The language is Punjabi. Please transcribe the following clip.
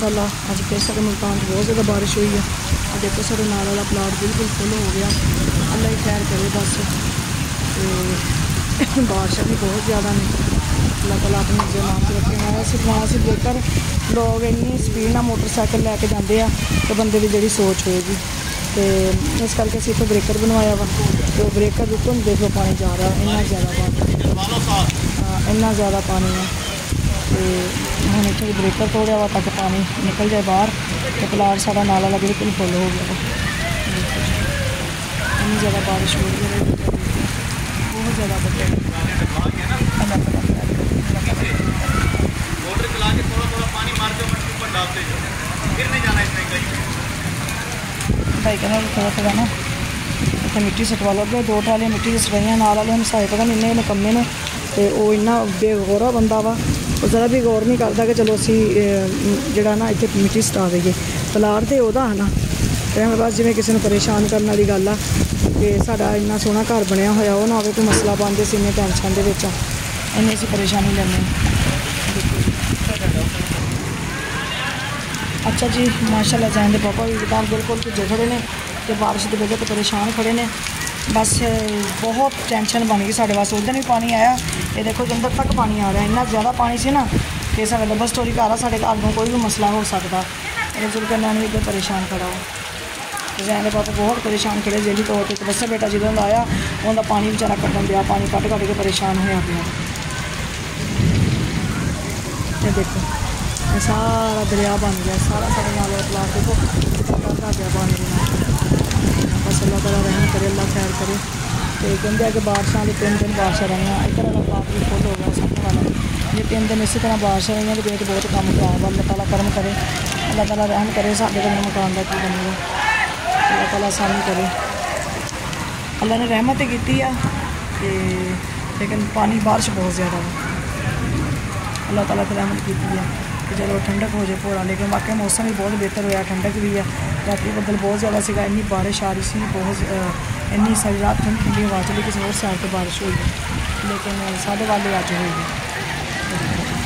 ਮਾਸ਼ਾਅੱਲਾ, ਅੱਜ ਫਿਰ ਸਾਡੇ ਮੁਲਤਾਨ 'ਚ ਬਹੁਤ ਜ਼ਿਆਦਾ ਬਾਰਿਸ਼ ਹੋਈ ਹੈ ਆ ਦੇਖੋ ਸਾਡੇ ਨਾਲ ਵਾਲਾ ਪਲਾਟ ਬਿਲਕੁਲ ਫੁੱਲ ਹੋ ਗਿਆ। ਅੱਲਾ ਹੀ ਖੈਰ ਕਰੇ ਬਸ। ਤੇ ਬਾਰਿਸ਼ਾਂ ਵੀ ਬਹੁਤ ਜ਼ਿਆਦਾ ਨੇ। ਅੱਲਾਹ ਤਾਲਾ ਆਪਣੇ ਜਮਾਨ ਤੇ ਰੱਖੇ। ਹੋਇਆ ਸਿਰਫ ਨਾ ਸਿਰਫ ਜੇਕਰ ਲੋਕ ਇੰਨੀ ਸਪੀਡ ਨਾਲ ਮੋਟਰਸਾਈਕਲ ਲੈ ਕੇ ਜਾਂਦੇ ਆ, ਤੇ ਬੰਦੇ ਦੀ ਜਿਹੜੀ ਸੋਚ ਹੋਏਗੀ। ਤੇ ਇਸ ਕਰਕੇ ਅਸੀਂ ਇੱਥੇ ਬ੍ਰੇਕਰ ਬਣਵਾਇਆ ਵਾ। ਤੇ ਉਹ ਬ੍ਰੇਕਰ ਦੇ ਉੱਤੋਂ ਦੇਖੋ ਪਾਣੀ ਜਾ ਰਿਹਾ। ਇੰਨਾ ਜ਼ਿਆਦਾ ਪਾਣੀ। ਇੰਨਾ ਜ਼ਿਆਦਾ ਪਾਣੀ ਹੈ ਤੇ ਹੁਣ ਇੱਥੇ ਬ੍ਰੇਕਰ ਤੋੜਿਆ ਵਾ ਤਾਂ ਕਿ ਪਾਣੀ ਨਿਕਲ ਜਾਏ ਬਾਹਰ ਤੇ ਪਲਾਟ ਸਾਡਾ ਨਾਲ ਵਾਲਾ ਬਿਲਕੁਲ ਫੁੱਲ ਹੋ ਗਿਆ ਵਾ ਦੇਖੋ ਜੀ। ਇੰਨੀ ਜ਼ਿਆਦਾ ਬਾਰਿਸ਼ ਹੋ ਰਹੀ ਹੈ ਬਹੁਤ ਜ਼ਿਆਦਾ ਬੱਦਲ ਅੱਲਾਹ ਤਾਲਾ ਖੈਰ ਕਰੇ, ਅੱਲਾਹ ਤਾਲਾ ਖੈਰ ਕਰੇ। मोटर चला के थोड़ा थोड़ा पानी मार के मट्टी ऊपर डालते जाओ फिर नहीं जाना इसमें कहीं ਭਾਈ ਕਹਿੰਦਾ ਵੀ ਥੋੜਾ ਥੋੜਾ ਨਾ ਇੱਥੇ ਮਿੱਟੀ ਸਟਵਾ ਲਓ ਅੱਗੇ ਦੋ ਟਰਾਲੀਆਂ ਮਿੱਟੀ ਦੀ ਸਟਵਾਈਆਂ ਨਾਲ ਵਾਲੇ ਨੂੰ ਸਾਇ ਪਤਾ ਨਹੀਂ ਇੰਨੇ ਨਕੰਮੇ ਨੇ ਤੇ ਉਹ ਇੰਨਾ ਬੇਗੌਰਾ ਬੰਦਾ ਵਾ ਉਹ ਜ਼ਰਾ ਵੀ ਗੌਰ ਨਹੀਂ ਕਰਦਾ ਕਿ ਚਲੋ ਅਸੀਂ ਜਿਹੜਾ ਨਾ ਇੱਥੇ ਮਿੱਟੀ ਸਟਾ ਦੇਈਏ ਪਲਾਟ ਤੇ ਉਹਦਾ ਹੈ ਨਾ ਕਹਿੰਦਾ ਬਸ ਜਿਵੇਂ ਕਿਸੇ ਨੂੰ ਪਰੇਸ਼ਾਨ ਕਰਨ ਵਾਲੀ ਗੱਲ ਆ, ਕਿ ਸਾਡਾ ਇੰਨਾ ਸੋਹਣਾ ਘਰ ਬਣਿਆ ਹੋਇਆ, ਉਹ ਨਾ ਹੋਵੇ ਕੋਈ ਮਸਲਾ ਪਾਉਂਦੇ ਸੀ ਇੰਨੇ ਟੈਨਸ਼ਨ ਦੇ ਵਿੱਚ। ਇੰਨੀ ਅਸੀਂ ਪਰੇਸ਼ਾਨੀ ਲੈਂਦੇ ਅੱਛਾ ਜੀ, ਮਾਸ਼ਾਅੱਲਾ, ਜਾਨ ਦੇ ਪਾਪਾ ਵੀ ਇੱਕਦਮ ਬਿਲਕੁਲ ਭੁੱਜੇ ਖੜੇ ਨੇ ਤੇ ਬਾਰਿਸ਼ ਦੀ ਵਜ੍ਹਾ ਤੋਂ ਪਰੇਸ਼ਾਨ ਖੜੇ ਨੇ। ਬਸ ਬਹੁਤ ਟੈਨਸ਼ਨ ਬਣ ਗਈ ਸਾਡੇ ਵਾਸਤੇ ਉਦੋਂ ਵੀ ਪਾਣੀ ਆਇਆ ਇਹ ਦੇਖੋ ਜੰਦਰ ਤੱਕ ਪਾਣੀ ਆ ਰਿਹਾ ਇੰਨਾ ਜ਼ਿਆਦਾ ਪਾਣੀ ਸੀ ਨਾ ਕਿ ਸਾਡਾ ਡਬਲ ਸਟੋਰੀ ਘਰ ਆ ਸਾਡੇ ਘਰ ਨੂੰ ਕੋਈ ਵੀ ਮਸਲਾ ਹੋ ਸਕਦਾ ਰਜੁਲ ਕਰਨਾ ਨਹੀਂ ਇੱਧਰ ਪਰੇਸ਼ਾਨ ਖੜਾ ਹੋ ਜਾਨ ਦੇ ਪਾਪਾ ਬਹੁਤ ਪਰੇਸ਼ਾਨ ਖੜੇ ਜੇਲੀ ਤੌਰ ਤੇ ਬੱਸੇ ਬੇਟਾ ਜਦੋਂ ਦਾ ਆਇਆ ਉਹਦਾ ਪਾਣੀ ਵਿਚਾਰਾ ਕੱਢਣ ਦਿਆ ਪਾਣੀ ਕੱਢ ਕੱਢ ਕੇ ਪਰੇਸ਼ਾਨ ਹੋਇਆ ਪਿਆ ਇਹ ਦੇਖੋ ਇਹ ਸਾਰਾ ਦਰਿਆ ਬਣ ਗਿਆ ਸਾਰਾ ਸਾਡੇ ਨਾਲ ਵਾਲਾ ਪਲਾਟ ਦੇਖੋ ਕਰਦਾ ਪਿਆ ਪਾਣੀ ਦੇ ਨਾਲ ਬਸ ਅੱਲਾਹ ਤਾਲਾ ਰਹਿਮ ਕਰੇ ਅੱਲਾਹ ਖੈਰ ਕਰੇ। ਤੇ ਕਹਿੰਦੇ ਆ ਕਿ ਬਾਰਿਸ਼ਾਂ ਦੇ ਤਿੰਨ ਦਿਨ ਬਾਰਿਸ਼ਾਂ ਰਹੀਆਂ ਇੱਧਰ ਵਾਲਾ ਪਲਾਟ ਵੀ ਫੁੱਲ ਹੋ ਗਿਆ ਸਾਹਮਣੇ ਵਾਲਾ। ਜੇ ਤਿੰਨ ਦਿਨ ਇਸੇ ਤਰ੍ਹਾਂ ਬਾਰਿਸ਼ਾਂ ਰਹੀਆਂ ਤੇ ਵਿੱਚ ਬਹੁਤ ਕੰਮ ਖਰਾਬ ਆ ਅੱਲਾਹ ਤਾਲਾ ਕਰਮ ਕਰੇ। ਅੱਲਾਹ ਤਾਲਾ ਰਹਿਮ ਕਰੇ, ਸਾਡੇ ਕੋਲ ਮਕਾਨ ਦਾ ਕੀ ਬਣੇਗਾ। ਤਾਲਾ ਸਾਨੂੰ ਕਰੇ। ਅੱਲਾਹ ਨੇ ਰਹਿਮਤ ਹੀ ਕੀਤੀ ਆ ਤੇ ਲੇਕਿਨ ਪਾਣੀ ਬਾਰਿਸ਼ ਬਹੁਤ ਜ਼ਿਆਦਾ ਵਾ। ਅੱਲਾਹ ਤਾਲਾ ਤੇ ਰਹਿਮਤ ਕੀਤੀ ਆ। کہ چلو ٹھنڈک ہو جائے پورا لیکن واقعی موسم بھی بہت بہتر ہوا ٹھنڈک بھی ہے باقی بدل بہت زیادہ سا اینی بارش آ رہی سی بہت این ساری رات ٹھنڈ ٹھنڈی ہوا چلی کسی اور سائڈ تو بارش ہوئی لیکن سارے والے آج ہوئی